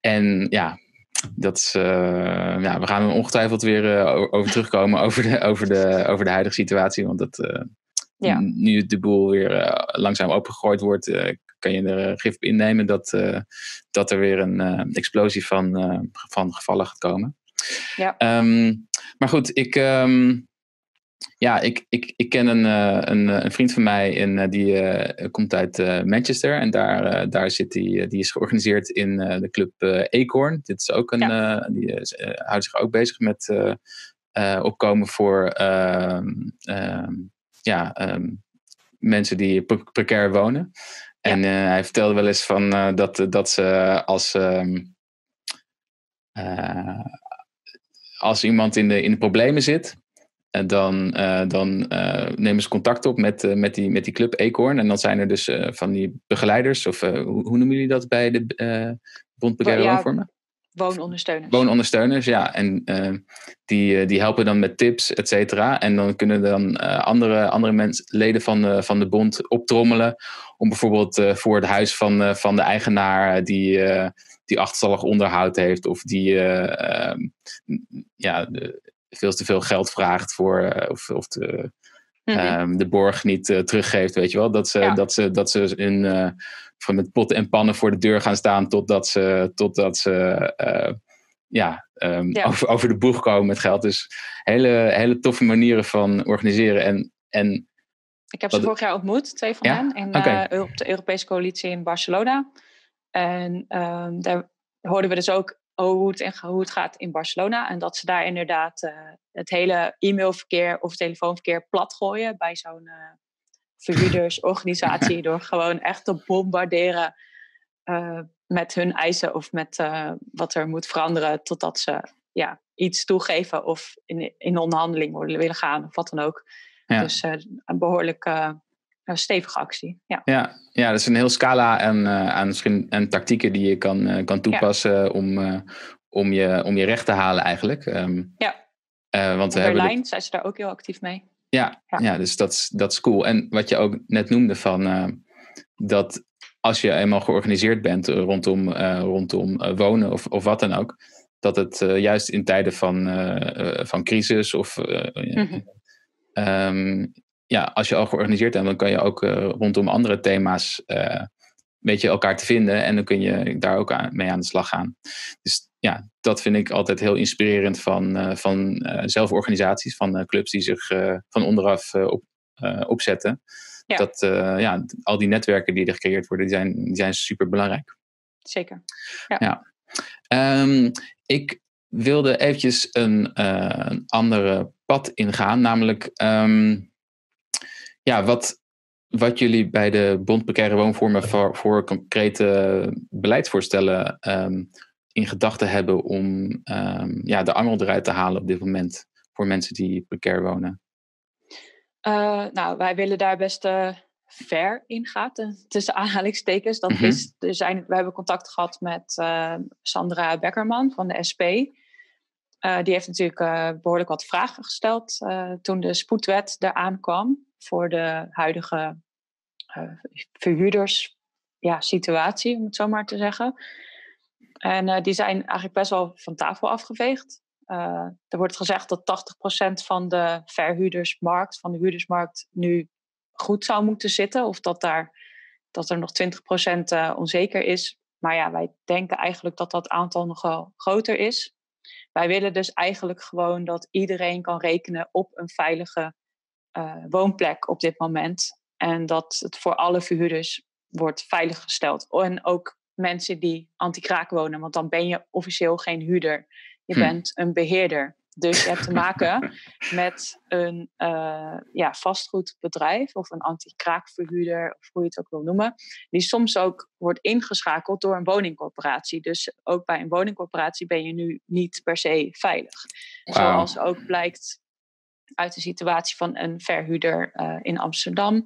en ja, dat is, ja, we gaan er ongetwijfeld weer over terugkomen over de, over, de, over de huidige situatie. Want dat, ja. nu de boel weer langzaam opengegooid wordt, kan je er gif op innemen dat, dat er weer een explosie van, van gevallen gaat komen. Ja. Um, maar goed, ik, um, ja, ik, ik, ik ken een, een, een vriend van mij en die uh, komt uit uh, Manchester. En daar, uh, daar zit die, die is georganiseerd in de club Acorn. Dit is ook een, ja. die houdt zich ook bezig met opkomen voor ehm, ehm, ja, um, mensen die pre precair wonen. En ja. hij vertelde wel eens van, dat, dat ze als als iemand in de, in de problemen zit, en dan, dan nemen ze contact op met, met, die, met die club Acorn. En dan zijn er dus van die begeleiders, of hoe, hoe, noemen jullie dat bij de Bond ja, Woonvormen? Woonondersteuners. Woonondersteuners, ja. En uh, die, die helpen dan met tips, et cetera. En dan kunnen dan uh, andere, andere mensen, leden van de, van de bond optrommelen. Om bijvoorbeeld voor het huis van, van de eigenaar die, die achterstallig onderhoud heeft. Of die ehm, ja, veel te veel geld vraagt voor. of, of mm -hmm. de borg niet teruggeeft, weet je wel. Dat ze, ja. dat ze, dat ze in van met potten en pannen voor de deur gaan staan totdat ze, totdat ze uh, ja, um, ja, Over, over de boeg komen met geld. Dus hele, hele toffe manieren van organiseren. En, en ik heb ze vorig jaar ontmoet, twee van ja? hen, in, okay. uh, op de Europese coalitie in Barcelona. En um, daar hoorden we dus ook hoe het, hoe het gaat in Barcelona. En dat ze daar inderdaad uh, het hele e-mailverkeer of telefoonverkeer plat gooien bij zo'n verhuurdersorganisatie door gewoon echt te bombarderen uh, met hun eisen of met uh, wat er moet veranderen totdat ze ja, iets toegeven of in, in onderhandeling willen gaan of wat dan ook. Ja. Dus uh, een behoorlijk stevige actie. Ja. Ja, ja, dat is een heel scala aan, aan, en tactieken die je kan, kan toepassen ja. om, om, je, om je recht te halen eigenlijk. Um, ja. want we Berlijn de... zijn ze daar ook heel actief mee. Ja, ja. ja dus dat, dat is cool. En wat je ook net noemde van uh, dat als je eenmaal georganiseerd bent rondom, uh, rondom uh, wonen of, of wat dan ook, dat het juist in tijden van, van crisis of mm-hmm. um, ja, als je al georganiseerd bent, dan kan je ook rondom andere thema's weet je elkaar te vinden en dan kun je daar ook aan, mee aan de slag gaan. Dus ja, dat vind ik altijd heel inspirerend van, uh, van uh, zelforganisaties, van uh, clubs die zich van onderaf op, opzetten. Ja. Dat ja, al die netwerken die er gecreëerd worden, die zijn, die zijn super belangrijk. Zeker. Ja. ja. Um, ik wilde eventjes een, een andere pad ingaan, namelijk um, ja, wat, wat jullie bij de Bond Precaire Woonvormen voor, voor concrete beleidsvoorstellen um, in gedachten hebben om um, ja, de angel eruit te halen op dit moment voor mensen die precair wonen? Uh, nou, wij willen daar best uh, ver in gaan, tussen aanhalingstekens. Dat mm-hmm. is, er zijn, we hebben contact gehad met uh, Sandra Beckerman van de SP. die heeft natuurlijk behoorlijk wat vragen gesteld toen de spoedwet eraan kwam voor de huidige verhuurders ja, situatie, om het zo maar te zeggen. En uh, die zijn eigenlijk best wel van tafel afgeveegd. Uh, er wordt gezegd dat 80% van de verhuurdersmarkt, van de huurdersmarkt, nu goed zou moeten zitten. Of dat, daar, dat er nog 20% uh, onzeker is. Maar ja, wij denken eigenlijk dat dat aantal nog wel groter is. Wij willen dus eigenlijk gewoon dat iedereen kan rekenen op een veilige woonplek op dit moment. En dat het voor alle verhuurders wordt veiliggesteld. En ook mensen die anti-kraak wonen, want dan ben je officieel geen huurder. Je hm. bent een beheerder. Dus je hebt te maken met een uh, ja, vastgoedbedrijf of een anti-kraakverhuurder, of hoe je het ook wil noemen, die soms ook wordt ingeschakeld door een woningcorporatie. Dus ook bij een woningcorporatie ben je nu niet per se veilig. Wow. Zoals ook blijkt uit de situatie van een verhuurder uh, in Amsterdam.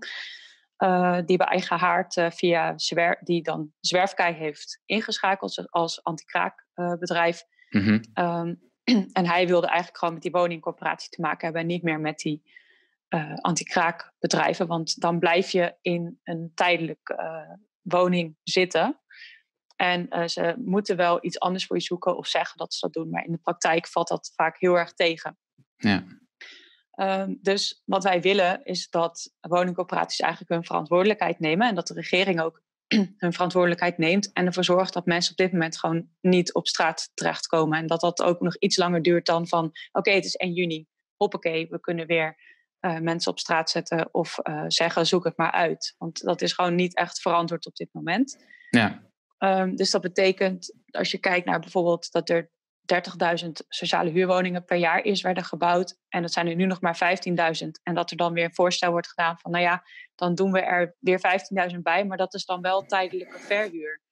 Uh, die bij eigen haard uh, via zwer die dan Zwerfkei heeft ingeschakeld als anti-kraakbedrijf. Mm um, en hij wilde eigenlijk gewoon met die woningcorporatie te maken hebben en niet meer met die anti-kraakbedrijven. Want dan blijf je in een tijdelijk woning zitten. En ze moeten wel iets anders voor je zoeken of zeggen dat ze dat doen. Maar in de praktijk valt dat vaak heel erg tegen. Ja. Um, dus wat wij willen is dat woningcorporaties eigenlijk hun verantwoordelijkheid nemen en dat de regering ook hun verantwoordelijkheid neemt en ervoor zorgt dat mensen op dit moment gewoon niet op straat terechtkomen. En dat dat ook nog iets langer duurt dan van oké, het is 1 juni, hoppakee, we kunnen weer uh, mensen op straat zetten of uh, zeggen zoek het maar uit. Want dat is gewoon niet echt verantwoord op dit moment. Ja. Um, dus dat betekent, als je kijkt naar bijvoorbeeld dat er 30.000 sociale huurwoningen per jaar is werden gebouwd. En dat zijn er nu nog maar 15.000. En dat er dan weer een voorstel wordt gedaan van, nou ja, dan doen we er weer 15.000 bij, maar dat is dan wel tijdelijke verhuur.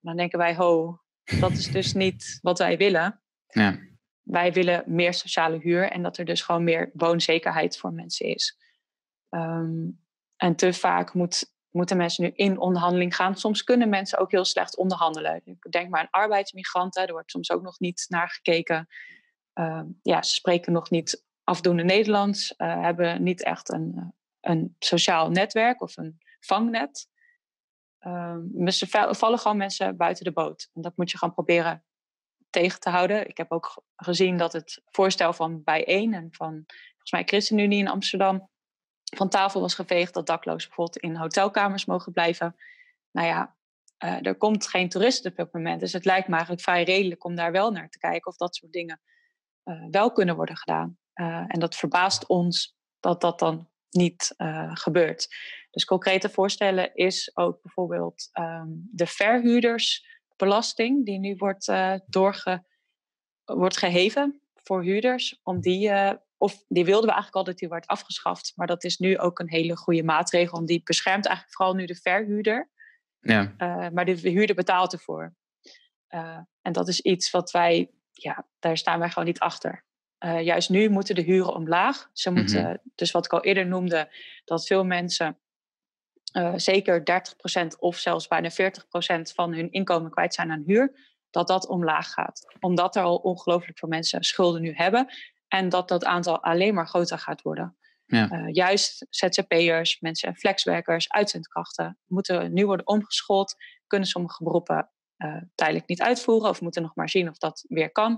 En dan denken wij, ho, dat is dus niet wat wij willen. Ja. Wij willen meer sociale huur en dat er dus gewoon meer woonzekerheid voor mensen is. Um, en te vaak moet moeten mensen nu in onderhandeling gaan. Soms kunnen mensen ook heel slecht onderhandelen. Denk maar aan arbeidsmigranten, er wordt soms ook nog niet naar gekeken. Uh, ja, ze spreken nog niet afdoende Nederlands, uh, hebben niet echt een, een sociaal netwerk of een vangnet. Uh, vallen gewoon mensen buiten de boot. En dat moet je gaan proberen tegen te houden. Ik heb ook gezien dat het voorstel van Bijeen en van volgens mij ChristenUnie in Amsterdam van tafel was geveegd dat daklozen bijvoorbeeld in hotelkamers mogen blijven. Nou ja, uh, er komt geen toeristen op het moment. Dus het lijkt me eigenlijk vrij redelijk om daar wel naar te kijken of dat soort dingen uh, wel kunnen worden gedaan. Uh, en dat verbaast ons dat dat dan niet gebeurt. Dus concrete voorstellen is ook bijvoorbeeld um, de verhuurdersbelasting, die nu wordt, doorge, wordt geheven voor huurders, om die of die wilden we eigenlijk al dat die wordt afgeschaft. Maar dat is nu ook een hele goede maatregel. Die beschermt eigenlijk vooral nu de verhuurder. Ja. Uh, maar de huurder betaalt ervoor. Uh, en dat is iets wat wij, ja, daar staan wij gewoon niet achter. Uh, juist nu moeten de huren omlaag. Ze moeten, mm -hmm. dus wat ik al eerder noemde, dat veel mensen zeker 30% of zelfs bijna 40% van hun inkomen kwijt zijn aan huur, dat dat omlaag gaat. Omdat er al ongelooflijk veel mensen schulden nu hebben. En dat dat aantal alleen maar groter gaat worden. Ja. Uh, juist ZZP'ers, mensen, flexwerkers, uitzendkrachten moeten nu worden omgeschoold. Kunnen sommige beroepen uh, tijdelijk niet uitvoeren of moeten nog maar zien of dat weer kan.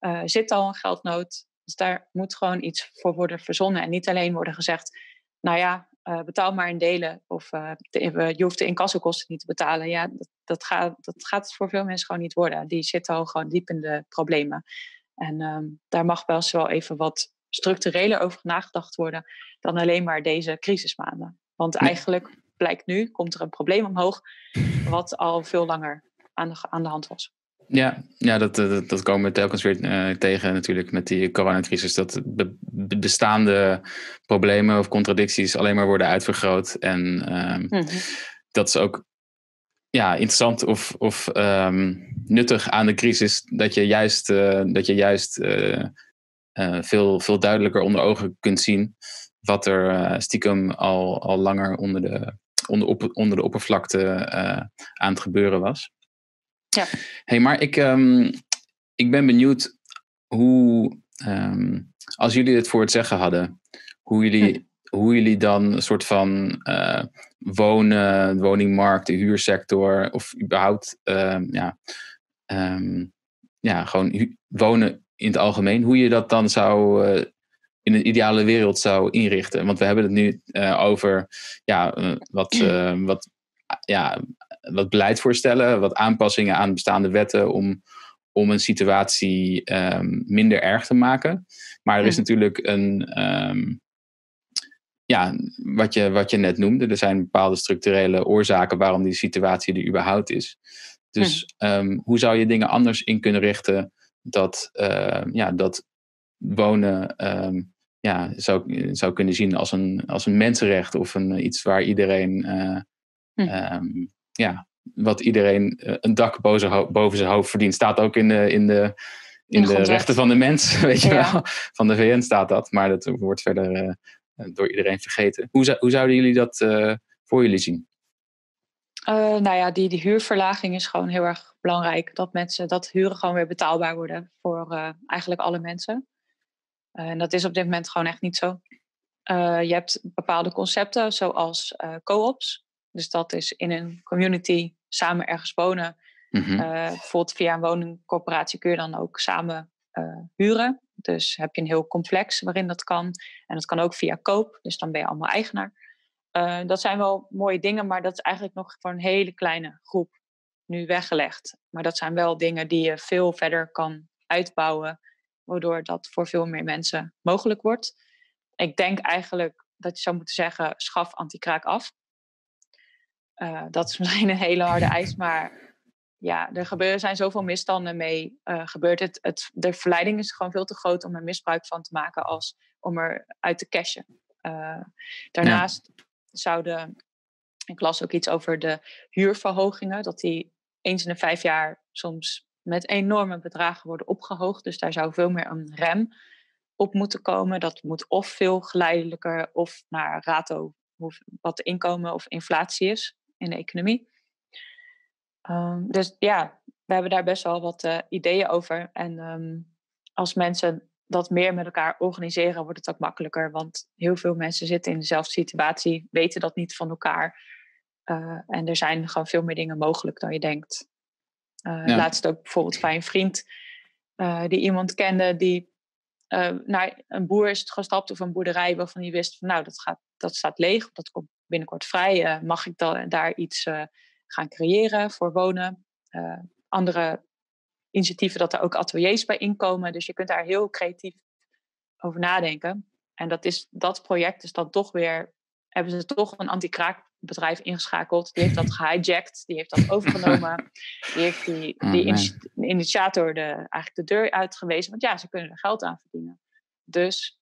Uh, zit al een geldnood. Dus daar moet gewoon iets voor worden verzonnen. En niet alleen worden gezegd, nou ja, betaal maar in delen. Of de, je hoeft de incassokosten niet te betalen. Ja, dat, dat, gaat, dat gaat voor veel mensen gewoon niet worden. Die zitten al gewoon diep in de problemen. En um, daar mag wel even wat structureler over nagedacht worden dan alleen maar deze crisismaanden. Want eigenlijk blijkt nu, komt er een probleem omhoog wat al veel langer aan de, aan de hand was. Ja, ja dat, dat, dat komen we telkens weer uh, tegen natuurlijk met die coronacrisis. Dat be, bestaande problemen of contradicties alleen maar worden uitvergroot. En mm -hmm. dat is ook ja, interessant of, of um, nuttig aan de crisis dat je juist, uh, dat je juist uh, uh, veel, veel duidelijker onder ogen kunt zien wat er stiekem al, al langer onder de, onder, op, onder de oppervlakte aan het gebeuren was. Ja. Hey, maar ik, um, ik ben benieuwd hoe, um, als jullie het voor het zeggen hadden, hoe jullie hm hoe jullie dan een soort van uh, wonen, woningmarkt, de huursector of überhaupt uh, ja, um, ja, gewoon wonen in het algemeen, hoe je dat dan zou uh, in een ideale wereld zou inrichten. Want we hebben het nu over ja, wat, wat, ja, wat beleidsvoorstellen, wat aanpassingen aan bestaande wetten om, om een situatie um, minder erg te maken. Maar er is natuurlijk een, um, ja, wat je, wat je net noemde, er zijn bepaalde structurele oorzaken waarom die situatie er überhaupt is. Dus hm. um, hoe zou je dingen anders in kunnen richten dat, uh, ja, dat wonen um, ja, zou, zou kunnen zien als een, als een mensenrecht of een, iets waar iedereen, uh, hm. um, ja, wat iedereen uh, een dak boven, boven zijn hoofd verdient, staat ook in de, in de, in, de, de rechten van de mens, weet je ja. wel. Van de VN staat dat, maar dat wordt verder eh, door iedereen vergeten. Hoe, zou, hoe zouden jullie dat uh, voor jullie zien? Uh, nou ja, die, die huurverlaging is gewoon heel erg belangrijk. Dat mensen, dat huren gewoon weer betaalbaar worden voor eigenlijk alle mensen. en dat is op dit moment gewoon echt niet zo. je hebt bepaalde concepten zoals co-ops. Dus dat is in een community samen ergens wonen. Mm -hmm. bijvoorbeeld via een woningcorporatie kun je dan ook samen huren. Dus heb je een heel complex waarin dat kan. En dat kan ook via koop, dus dan ben je allemaal eigenaar. Uh, dat zijn wel mooie dingen, maar dat is eigenlijk nog voor een hele kleine groep nu weggelegd. Maar dat zijn wel dingen die je veel verder kan uitbouwen, waardoor dat voor veel meer mensen mogelijk wordt. Ik denk eigenlijk dat je zou moeten zeggen: schaf antikraak af. Uh, dat is misschien een hele harde eis, maar ja, er gebeuren, zijn zoveel misstanden mee uh, gebeurd. Het, het, de verleiding is gewoon veel te groot om er misbruik van te maken als om er uit te cashen. Uh, daarnaast ja. zouden, ik las ook iets over de huurverhogingen, dat die eens in de vijf jaar soms met enorme bedragen worden opgehoogd. Dus daar zou veel meer een rem op moeten komen. Dat moet of veel geleidelijker of naar rato hoe, wat de inkomen of inflatie is in de economie. Ehm, dus ja, we hebben daar best wel wat uh, ideeën over. En um, als mensen dat meer met elkaar organiseren, wordt het ook makkelijker. Want heel veel mensen zitten in dezelfde situatie, weten dat niet van elkaar. Uh, en er zijn gewoon veel meer dingen mogelijk dan je denkt. Uh, ja. Laatst ook bijvoorbeeld bij een vriend die iemand kende die naar een boer is gestapt of een boerderij waarvan hij wist van nou dat, gaat, dat staat leeg, dat komt binnenkort vrij. mag ik dan, daar iets gaan creëren voor wonen? andere initiatieven dat er ook ateliers bij inkomen. Dus je kunt daar heel creatief over nadenken. En dat, is, dat project is dan toch weer, hebben ze toch een anti-kraakbedrijf ingeschakeld. Die heeft dat gehijacked, die heeft dat overgenomen. Die heeft die, oh, initiator de, eigenlijk de deur uitgewezen. Want ja, ze kunnen er geld aan verdienen. Dus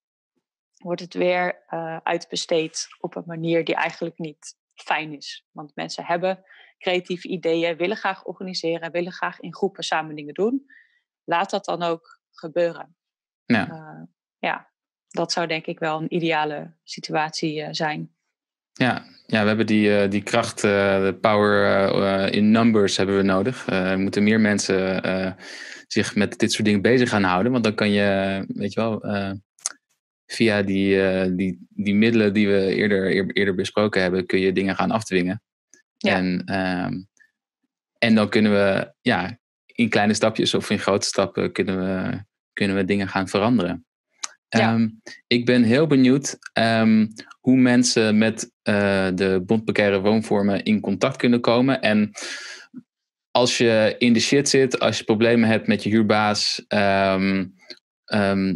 wordt het weer uh, uitbesteed op een manier die eigenlijk niet fijn is. Want mensen hebben creatieve ideeën, willen graag organiseren, willen graag in groepen samen dingen doen. Laat dat dan ook gebeuren. Ja, uh, ja dat zou denk ik wel een ideale situatie uh, zijn. Ja, ja, we hebben die, uh, die kracht, de power in numbers hebben we nodig. er moeten meer mensen zich met dit soort dingen bezig gaan houden. Want dan kan je, weet je wel, via die, die, die middelen die we eerder, eerder besproken hebben, kun je dingen gaan afdwingen. En, um, en dan kunnen we ja, in kleine stapjes of in grote stappen kunnen we, kunnen we dingen gaan veranderen. Ja. Um, ik ben heel benieuwd um, hoe mensen met uh, de bondbekeerde woonvormen in contact kunnen komen. En als je in de shit zit, als je problemen hebt met je huurbaas, um,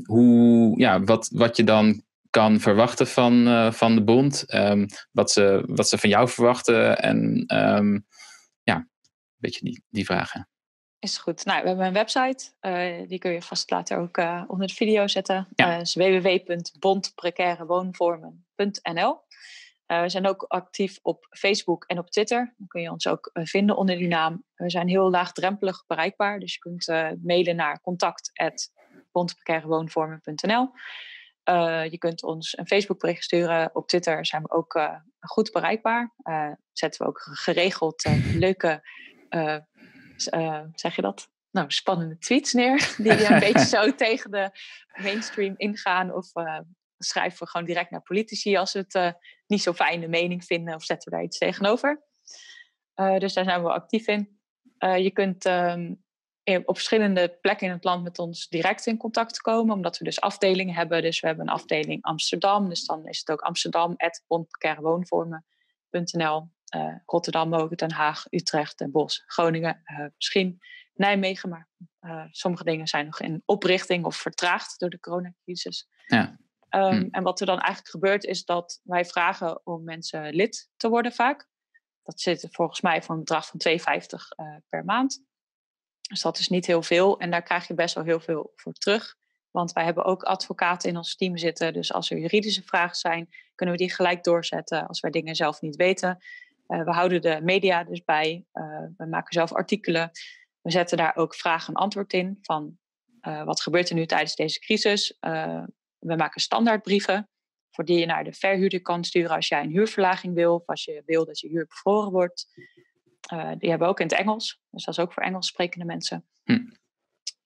hoe, ja, wat, wat je dan kan verwachten van, uh, van de bond. Um, wat, ze, wat ze van jou verwachten. En um, ja, een beetje die, die vragen. Is goed. Nou, we hebben een website. Uh, die kun je vast later ook uh, onder de video zetten. Ja. Is www.bondprecairewoonvormen.nl We zijn ook actief op Facebook en op Twitter. Dan kun je ons ook vinden onder die naam. We zijn heel laagdrempelig bereikbaar. Dus je kunt mailen naar contact.bondprecairewoonvormen.nl uh, je kunt ons een Facebookbericht sturen. Op Twitter zijn we ook uh, goed bereikbaar. Uh, zetten we ook geregeld leuke, zeg je dat? Nou, spannende tweets neer. Die een beetje zo tegen de mainstream ingaan. Of schrijven we gewoon direct naar politici als we het niet zo fijne mening vinden. Of zetten we daar iets tegenover. dus daar zijn we actief in. je kunt um, op verschillende plekken in het land met ons direct in contact komen, omdat we dus afdelingen hebben. Dus we hebben een afdeling Amsterdam, dus dan is het ook amsterdam.bondkerwoonvormen.nl. Uh, eh, Rotterdam ook, Den Haag, Utrecht, Den Bosch, Groningen, uh, misschien Nijmegen, maar uh, sommige dingen zijn nog in oprichting of vertraagd door de coronacrisis. Ja. Um, hm. En wat er dan eigenlijk gebeurt is dat wij vragen om mensen lid te worden vaak. Dat zit volgens mij voor een bedrag van 2,50 per maand. Dus dat is niet heel veel en daar krijg je best wel heel veel voor terug. Want wij hebben ook advocaten in ons team zitten. Dus als er juridische vragen zijn, kunnen we die gelijk doorzetten als wij dingen zelf niet weten. Uh, we houden de media dus bij. Uh, we maken zelf artikelen. We zetten daar ook vraag en antwoord in van uh, wat gebeurt er nu tijdens deze crisis. we maken standaardbrieven voor die je naar de verhuurder kan sturen als jij een huurverlaging wil of als je wil dat je huur bevroren wordt. Uh, die hebben we ook in het Engels. Dus dat is ook voor Engels sprekende mensen. Hm.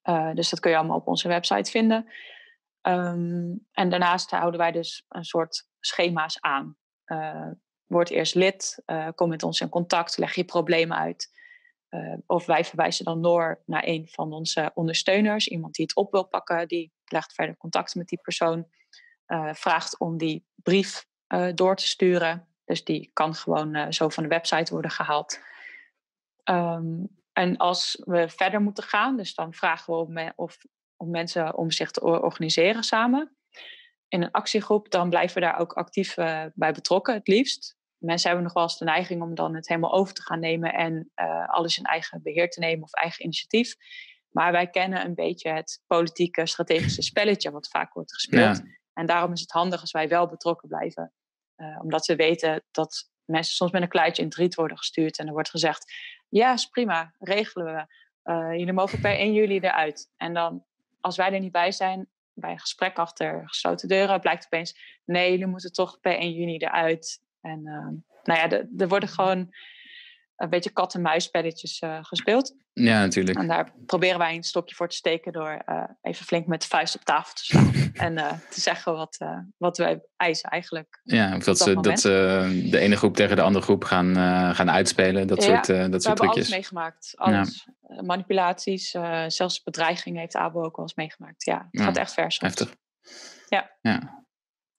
Uh, dus dat kun je allemaal op onze website vinden. Um, en daarnaast houden wij dus een soort schema's aan. Uh, word eerst lid, kom met ons in contact, leg je problemen uit. of wij verwijzen dan door naar een van onze ondersteuners. Iemand die het op wil pakken, die legt verder contact met die persoon. vraagt om die brief door te sturen. Dus die kan gewoon zo van de website worden gehaald. Um, en als we verder moeten gaan, dus dan vragen we om, of, om mensen om zich te organiseren samen in een actiegroep, dan blijven we daar ook actief uh, bij betrokken, het liefst. Mensen hebben nog wel eens de neiging om dan het helemaal over te gaan nemen en uh, alles in eigen beheer te nemen of eigen initiatief. Maar wij kennen een beetje het politieke, strategische spelletje wat vaak wordt gespeeld. Ja. En daarom is het handig als wij wel betrokken blijven. Uh, omdat we weten dat mensen soms met een kluitje in het riet worden gestuurd en er wordt gezegd: ja, is prima, regelen we. Uh, jullie mogen per 1 juli eruit. En dan, als wij er niet bij zijn, bij een gesprek achter gesloten deuren, blijkt opeens: nee, jullie moeten toch per 1 juni eruit. En nou ja, er worden gewoon een beetje kat-en-muisspelletjes uh, gespeeld. Ja, natuurlijk. En daar proberen wij een stokje voor te steken door uh, even flink met de vuist op tafel te slaan. en uh, te zeggen wat, wat wij eisen eigenlijk. Ja, of dat, ze, dat ze de ene groep tegen de andere groep gaan, gaan uitspelen. Dat soort, ja, dat soort we trucjes. alles meegemaakt. Alles. Ja. Manipulaties, zelfs bedreigingen heeft Abo ook wel eens meegemaakt. Ja, het gaat echt ver soms. Heftig. Ja. ja.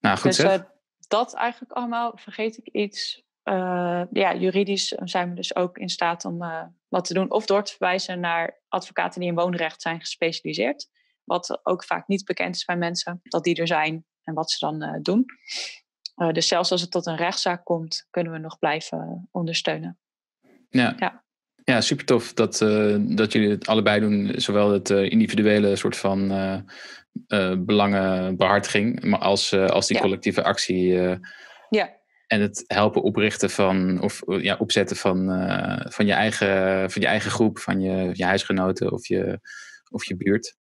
Nou, goed dus, dat eigenlijk allemaal, vergeet ik iets, uh, ja, juridisch zijn we dus ook in staat om uh, wat te doen. Of door te verwijzen naar advocaten die in woonrecht zijn gespecialiseerd. Wat ook vaak niet bekend is bij mensen, dat die er zijn en wat ze dan uh, doen. dus zelfs als het tot een rechtszaak komt, kunnen we nog blijven ondersteunen. Ja, ja. ja super tof dat, dat jullie het allebei doen. Zowel het individuele soort van belangenbehartiging, als, als die collectieve actie. Ja, En het helpen oprichten van, of ja, opzetten van, eh, van, je eigen, van je eigen groep, van je, je huisgenoten of je, of je buurt.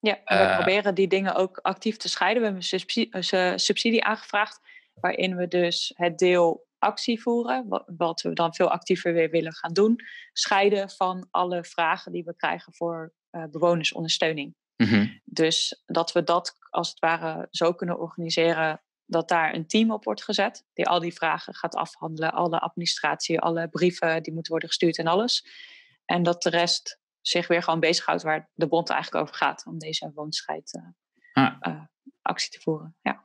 ja. En Eh. we proberen die dingen ook actief te scheiden. We hebben een subsidie, aangevraagd, waarin we dus het deel actie voeren, wat, wat we dan veel actiever weer willen gaan doen, scheiden van alle vragen die we krijgen voor eh, bewonersondersteuning. Mhm. Dus dat we dat als het ware zo kunnen organiseren dat daar een team op wordt gezet die al die vragen gaat afhandelen, alle administratie, alle brieven die moeten worden gestuurd en alles. En dat de rest zich weer gewoon bezighoudt waar de bond eigenlijk over gaat, om deze woonscheid uh, Ah. uh, actie te voeren. Ja.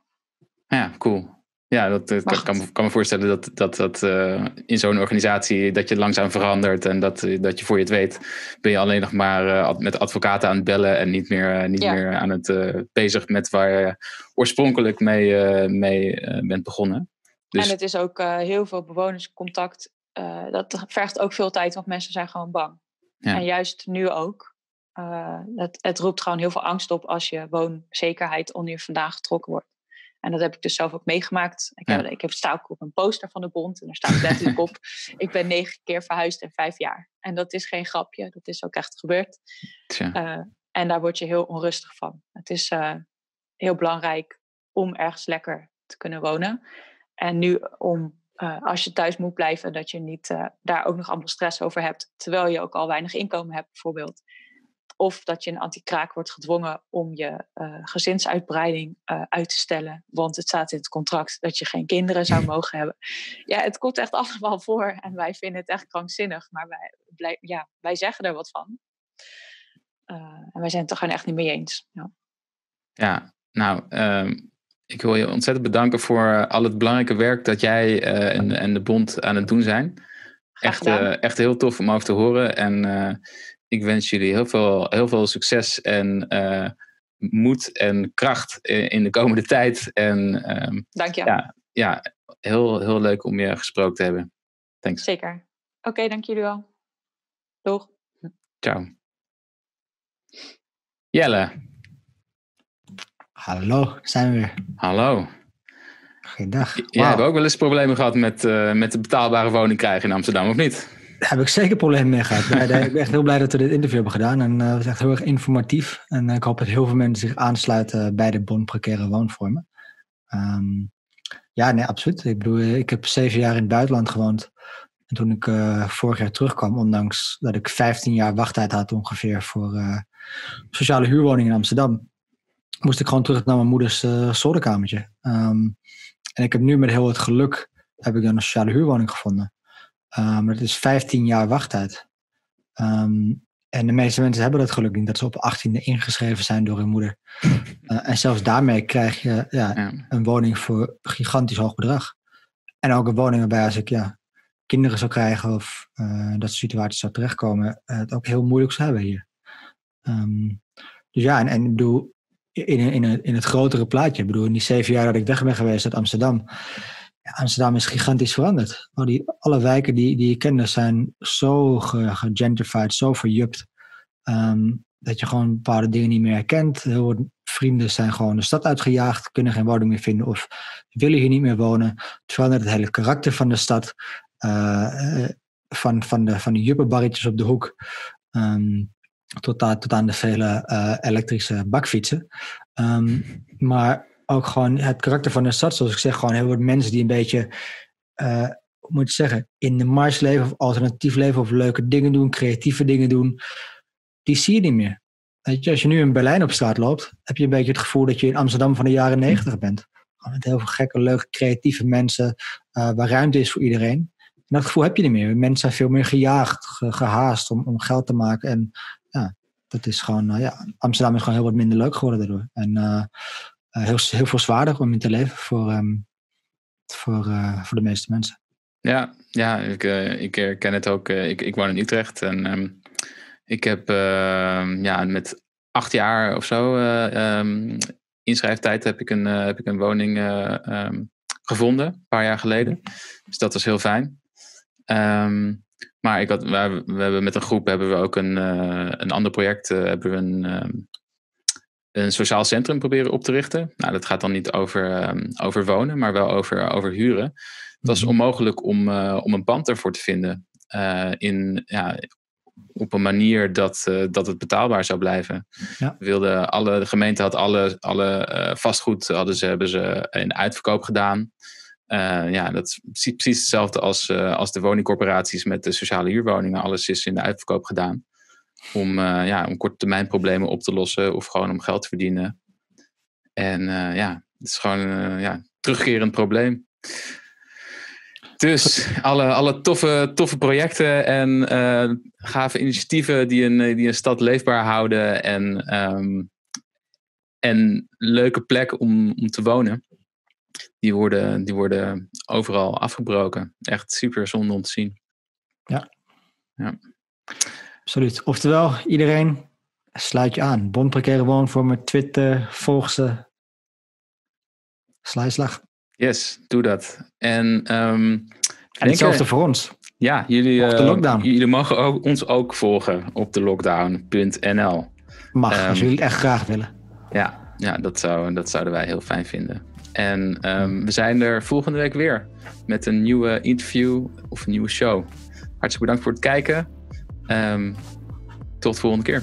Ja, cool. Ja, dat, uh, Wacht. kan, kan, me voorstellen dat, dat, dat uh, in zo'n organisatie dat je langzaam verandert en dat, dat je voor je het weet, ben je alleen nog maar uh, met advocaten aan het bellen en niet meer, niet Ja. meer aan het bezig met waar je oorspronkelijk mee, mee bent begonnen. Dus, En het is ook heel veel bewonerscontact. Dat vergt ook veel tijd, want mensen zijn gewoon bang. Ja. En juist nu ook. Het, het roept gewoon heel veel angst op als je woonzekerheid onder je vandaan getrokken wordt. En dat heb ik dus zelf ook meegemaakt. Ik, heb, Ja. ik heb, sta ook op een poster van de bond en daar staat letterlijk op: ik ben negen keer verhuisd in vijf jaar. En dat is geen grapje, dat is ook echt gebeurd. Uh, en daar word je heel onrustig van. Het is uh, heel belangrijk om ergens lekker te kunnen wonen. En nu om, uh, als je thuis moet blijven, dat je niet daar ook nog allemaal stress over hebt. Terwijl je ook al weinig inkomen hebt, bijvoorbeeld. Of dat je in anti-kraak wordt gedwongen om je uh, gezinsuitbreiding uit te stellen. Want het staat in het contract dat je geen kinderen zou mogen hebben. Ja, het komt echt allemaal voor. En wij vinden het echt krankzinnig. Maar wij, blij, ja, wij zeggen er wat van. Uh, en wij zijn het er gewoon echt niet mee eens. Ja, ja nou, um, ik wil je ontzettend bedanken voor al het belangrijke werk dat jij en, en, de bond aan het doen zijn. Echt, uh, echt heel tof om over te horen. En uh, ik wens jullie heel veel, heel veel succes en moed en kracht in, in, de komende tijd. En, um, Dank je. Ja, ja heel, heel leuk om je gesproken te hebben. Thanks. Zeker. Oké, okay, dank jullie wel. Doeg. Ciao. Jelle. Hallo, zijn we weer. Hallo. Goeiedag. Jij wow. hebt ook wel eens problemen gehad met, uh, met de betaalbare woning krijgen in Amsterdam, of niet? Daar heb ik zeker problemen mee gehad. Ik ben echt heel blij dat we dit interview hebben gedaan. En uh, het was echt heel erg informatief. En uh, ik hoop dat heel veel mensen zich aansluiten bij de Bon Precaire Woonvormen. Um, ja, nee, absoluut. Ik bedoel, ik heb zeven jaar in het buitenland gewoond. En toen ik uh, vorig jaar terugkwam, ondanks dat ik 15 jaar wachttijd had ongeveer voor sociale huurwoningen in Amsterdam, moest ik gewoon terug naar mijn moeders zolderkamertje. Um, en ik heb nu met heel het geluk heb ik dan een sociale huurwoning gevonden. Um, maar het is 15 jaar wachttijd. Um, en de meeste mensen hebben dat geluk niet, dat ze op 18e ingeschreven zijn door hun moeder. Uh, en zelfs daarmee krijg je ja, Ja. een woning voor een gigantisch hoog bedrag. En ook een woning waarbij als ik ja, kinderen zou krijgen of uh, dat soort situaties zou terechtkomen, uh, het ook heel moeilijk zou hebben hier. Um, dus ja, en, en ik bedoel, in, in, in het grotere plaatje, ik bedoel, in die zeven jaar dat ik weg ben geweest uit Amsterdam, Amsterdam is gigantisch veranderd. Al die, alle wijken die, die ik kende zijn zo gegentrified, zo verjupt, um, dat je gewoon bepaalde dingen niet meer herkent. Vrienden zijn gewoon de stad uitgejaagd, kunnen geen woning meer vinden of willen hier niet meer wonen. Het verandert het hele karakter van de stad. Uh, van, van, de, van de juppenbarretjes op de hoek. Um, tot, aan, tot aan de vele uh, elektrische bakfietsen. Um, maar ook gewoon het karakter van de stad, zoals ik zeg, gewoon heel veel mensen die een beetje uh, moet je zeggen, in de mars leven of alternatief leven of leuke dingen doen, creatieve dingen doen, die zie je niet meer. Als je nu in Berlijn op straat loopt, heb je een beetje het gevoel dat je in Amsterdam van de jaren negentig bent. Met heel veel gekke, leuke, creatieve mensen, uh, waar ruimte is voor iedereen. En dat gevoel heb je niet meer. Mensen zijn veel meer gejaagd, gehaast om, om geld te maken. En ja, dat is gewoon, uh, ja, Amsterdam is gewoon heel wat minder leuk geworden daardoor. En uh, heel, heel veel zwaarder om in te leven voor, um, voor, voor de meeste mensen. Ja, ja ik, ik herken het ook. ik, ik woon in Utrecht en um, ik heb ehm, ja, met acht jaar of zo um, inschrijftijd heb ik een, heb ik een woning gevonden, een paar jaar geleden. Dus dat was heel fijn. maar ik had, we, we, hebben met een groep hebben we ook een, een ander project. Hebben we een, een sociaal centrum proberen op te richten. Nou, dat gaat dan niet over, over wonen, maar wel over, over huren. Het was mhm. onmogelijk om, uh, om een pand ervoor te vinden. in, ja, op een manier dat, uh, dat het betaalbaar zou blijven. Ja. We wilden alle, de gemeente had alle, alle vastgoed hadden ze, hebben ze in uitverkoop gedaan. Ja, dat is precies hetzelfde als, als de woningcorporaties met de sociale huurwoningen. Alles is in de uitverkoop gedaan. Om, ja, om korte termijn problemen op te lossen of gewoon om geld te verdienen. En ja, het is gewoon een ja, terugkerend probleem. Dus alle, alle toffe, toffe projecten en gave initiatieven die een, die een stad leefbaar houden en, um, en leuke plek om, om te wonen, die worden, die worden overal afgebroken. Echt super zonde om te zien. Ja. ja. Absoluut. Oftewel, iedereen sluit je aan. Bon voor mijn Twitter, volg ze. Slijslag. Yes, doe dat. En, um, en hetzelfde voor ons. Ja, jullie, lockdown. jullie mogen ook, ons ook volgen op de lockdown.nl. Mag, um, als jullie het echt graag willen. Ja, ja dat, zou, dat zouden wij heel fijn vinden. En um, we zijn er volgende week weer met een nieuwe interview of een nieuwe show. Hartstikke bedankt voor het kijken. Um, tot de volgende keer.